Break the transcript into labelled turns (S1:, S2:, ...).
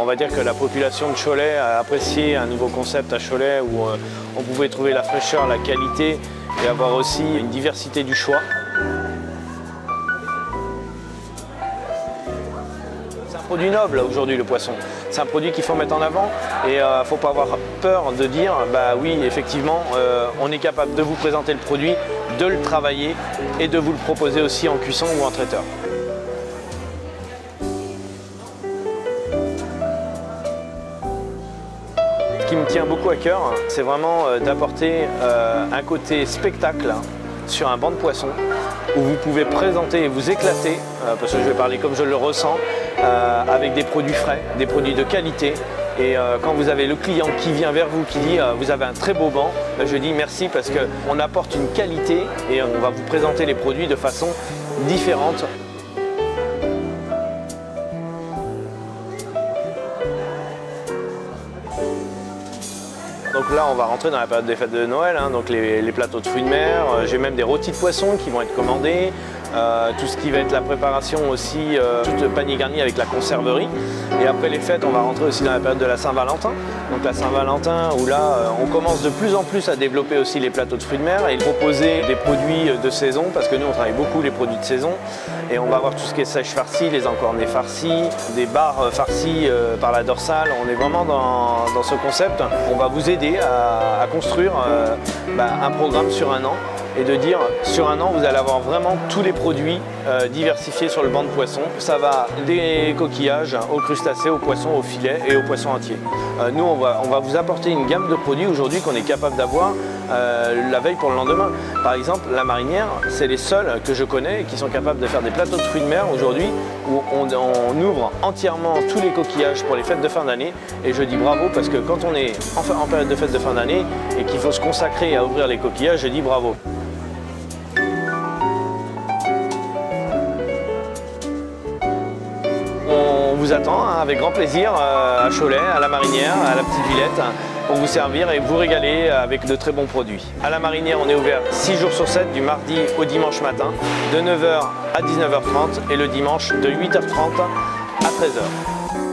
S1: On va dire que la population de Cholet a apprécié un nouveau concept à Cholet où euh, on pouvait trouver la fraîcheur, la qualité et avoir aussi une diversité du choix. C'est un produit noble aujourd'hui le poisson. C'est un produit qu'il faut mettre en avant et il ne faut pas avoir peur de dire bah oui effectivement euh, on est capable de vous présenter le produit, de le travailler et de vous le proposer aussi en cuisson ou en traiteur. Qui me tient beaucoup à cœur, c'est vraiment euh, d'apporter euh, un côté spectacle sur un banc de poisson où vous pouvez présenter et vous éclater, euh, parce que je vais parler comme je le ressens, avec des produits frais, des produits de qualité. Et quand vous avez le client qui vient vers vous, qui dit vous avez un très beau banc, ben, je dis merci parce qu'on apporte une qualité et on va vous présenter les produits de façon différente. Donc là, on va rentrer dans la période des fêtes de Noël, hein, donc les, plateaux de fruits de mer. Euh, j'ai même des rôtis de poisson qui vont être commandés. Euh, tout ce qui va être la préparation aussi, euh, tout le panier garni avec la conserverie. Et après les fêtes, on va rentrer aussi dans la période de la Saint-Valentin. Donc la Saint-Valentin, où là, on commence de plus en plus à développer aussi les plateaux de fruits de mer et proposer des produits de saison, parce que nous, on travaille beaucoup les produits de saison. Et on va avoir tout ce qui est sèche farci, les encornés farcis, des barres farcies par la dorsale. On est vraiment dans, ce concept. On va vous aider à, construire bah, un programme sur un an et de dire sur un an vous allez avoir vraiment tous les produits euh, diversifiés sur le banc de poisson. Ça va des coquillages aux crustacés, aux poissons, aux filets et aux poissons entiers. Euh, nous on va, on va vous apporter une gamme de produits aujourd'hui qu'on est capable d'avoir euh, la veille pour le lendemain. Par exemple la marinière, c'est les seuls que je connais qui sont capables de faire des plateaux de fruits de mer aujourd'hui où on, ouvre entièrement tous les coquillages pour les fêtes de fin d'année et je dis bravo parce que quand on est en, période de fête de fin d'année et qu'il faut se consacrer à ouvrir les coquillages, je dis bravo. vous attend hein, avec grand plaisir euh, à Cholet, à la Marinière, à la Petite Villette pour vous servir et vous régaler avec de très bons produits. À la Marinière, on est ouvert 6 jours sur 7 du mardi au dimanche matin de 9h à 19h30 et le dimanche de 8h30 à 13h.